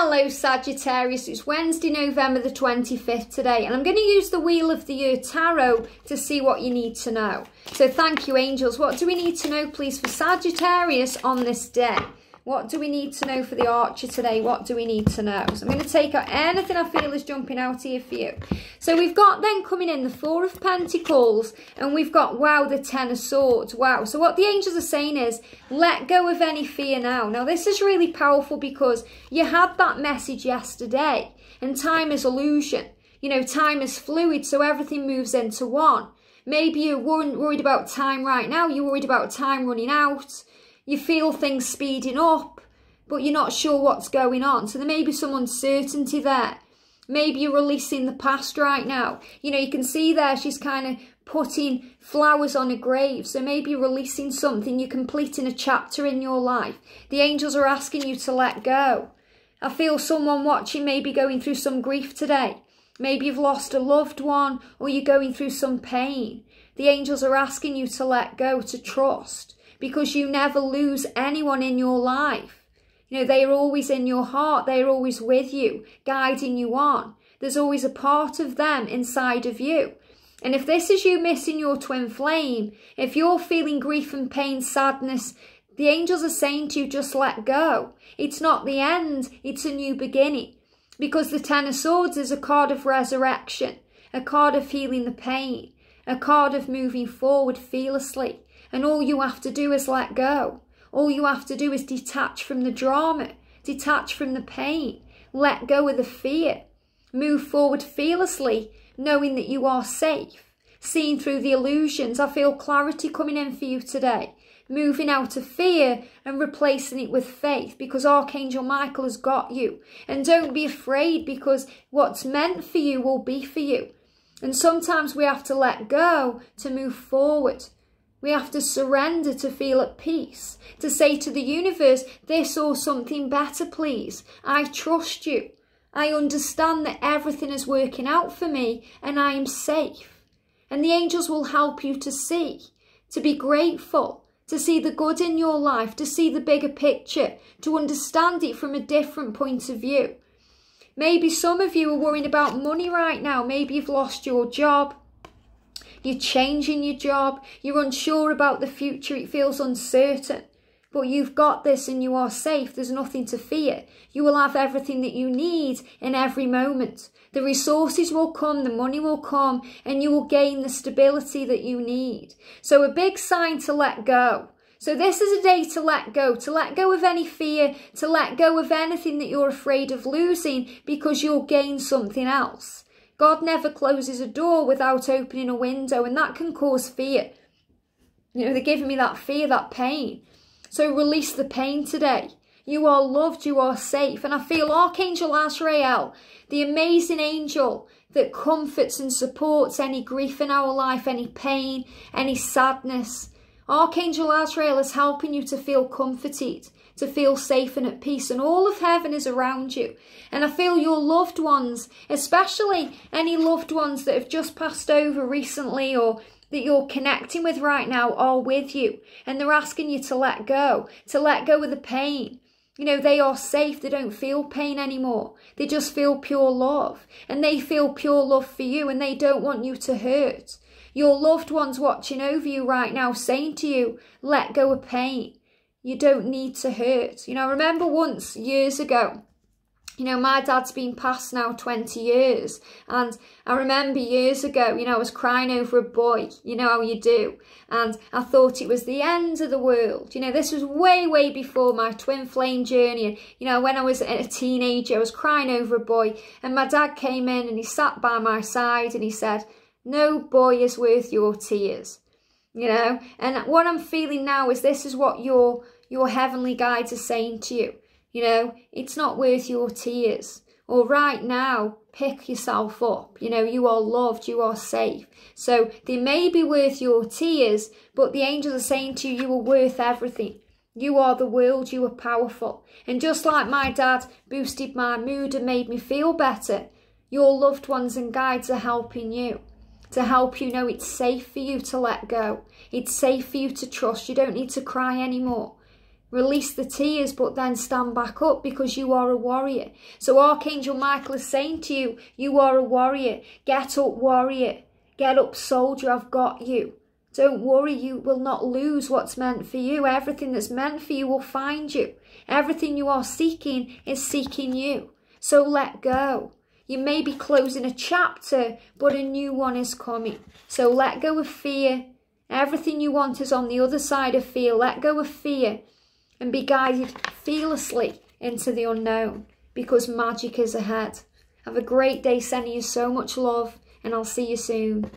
Hello Sagittarius, it's Wednesday, November the 25th today, and I'm going to use the Wheel of the Year Tarot to see what you need to know. So thank you, angels. What do we need to know, please, for Sagittarius on this day? What do we need to know for the Archer today? What do we need to know? So I'm going to take out anything I feel is jumping out here for you. So we've got then coming in the Four of Pentacles and we've got, wow, the Ten of Swords. Wow. So what the angels are saying is, let go of any fear now. Now this is really powerful because you had that message yesterday and time is illusion. You know, time is fluid, so everything moves into one. Maybe you weren't worried about time right now, you're worried about time running out you feel things speeding up, but you're not sure what's going on. So there may be some uncertainty there. Maybe you're releasing the past right now. You know, you can see there she's kind of putting flowers on a grave. So maybe releasing something, you're completing a chapter in your life. The angels are asking you to let go. I feel someone watching maybe going through some grief today. Maybe you've lost a loved one or you're going through some pain. The angels are asking you to let go, to trust because you never lose anyone in your life. You know, they are always in your heart. They are always with you, guiding you on. There's always a part of them inside of you. And if this is you missing your twin flame, if you're feeling grief and pain, sadness, the angels are saying to you, just let go. It's not the end, it's a new beginning. Because the Ten of Swords is a card of resurrection, a card of healing the pain, a card of moving forward fearlessly. And all you have to do is let go. All you have to do is detach from the drama, detach from the pain, let go of the fear. Move forward fearlessly, knowing that you are safe. Seeing through the illusions, I feel clarity coming in for you today. Moving out of fear and replacing it with faith because Archangel Michael has got you. And don't be afraid because what's meant for you will be for you. And sometimes we have to let go to move forward. We have to surrender to feel at peace, to say to the universe, this or something better, please. I trust you. I understand that everything is working out for me and I am safe. And the angels will help you to see, to be grateful, to see the good in your life, to see the bigger picture, to understand it from a different point of view. Maybe some of you are worrying about money right now. Maybe you've lost your job. You're changing your job. You're unsure about the future. It feels uncertain. But you've got this and you are safe. There's nothing to fear. You will have everything that you need in every moment. The resources will come, the money will come, and you will gain the stability that you need. So a big sign to let go. So this is a day to let go, to let go of any fear, to let go of anything that you're afraid of losing because you'll gain something else. God never closes a door without opening a window, and that can cause fear. You know, they're giving me that fear, that pain. So release the pain today. You are loved, you are safe. And I feel Archangel Azrael, the amazing angel that comforts and supports any grief in our life, any pain, any sadness. Archangel Azrael is helping you to feel comforted to feel safe and at peace and all of heaven is around you. And I feel your loved ones, especially any loved ones that have just passed over recently or that you're connecting with right now are with you and they're asking you to let go, to let go of the pain. You know, they are safe. They don't feel pain anymore. They just feel pure love and they feel pure love for you and they don't want you to hurt. Your loved ones watching over you right now saying to you, let go of pain. You don't need to hurt. You know, I remember once years ago, you know, my dad's been passed now 20 years. And I remember years ago, you know, I was crying over a boy, you know how you do. And I thought it was the end of the world. You know, this was way, way before my twin flame journey. And, you know, when I was a teenager, I was crying over a boy. And my dad came in and he sat by my side and he said, no boy is worth your tears you know and what i'm feeling now is this is what your your heavenly guides are saying to you you know it's not worth your tears or right now pick yourself up you know you are loved you are safe so they may be worth your tears but the angels are saying to you you are worth everything you are the world you are powerful and just like my dad boosted my mood and made me feel better your loved ones and guides are helping you to help you know it's safe for you to let go. It's safe for you to trust. You don't need to cry anymore. Release the tears, but then stand back up because you are a warrior. So Archangel Michael is saying to you, you are a warrior. Get up, warrior. Get up, soldier. I've got you. Don't worry, you will not lose what's meant for you. Everything that's meant for you will find you. Everything you are seeking is seeking you. So let go. You may be closing a chapter, but a new one is coming. So let go of fear. Everything you want is on the other side of fear. Let go of fear and be guided fearlessly into the unknown because magic is ahead. Have a great day, sending you so much love, and I'll see you soon.